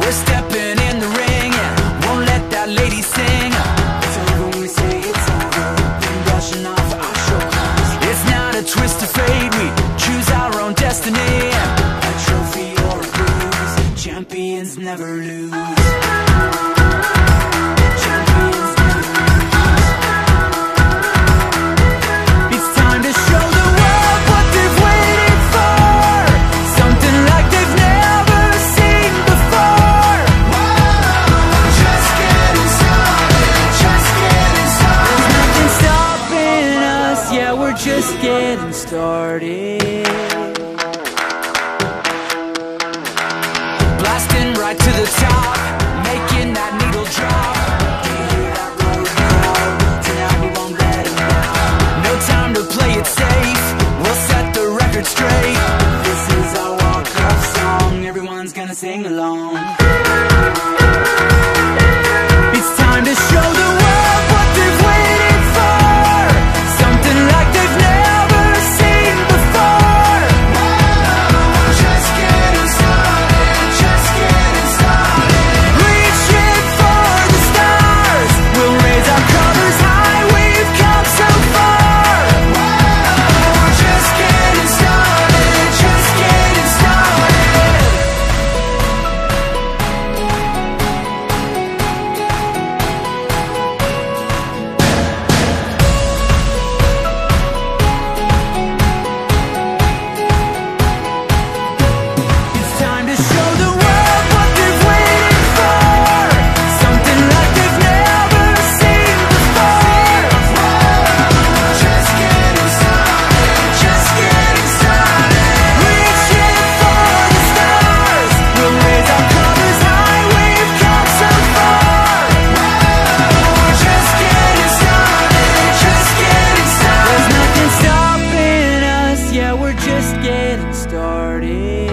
We're stepping in the ring and won't let that lady sing. It's not a twist of fate. We choose our own destiny. A trophy or a bruise. Champions never lose. getting started. Blasting right to the top Making that needle drop. No time to play it safe We'll set the record straight. This is our walk-up song Everyone's gonna sing along. we're just getting started.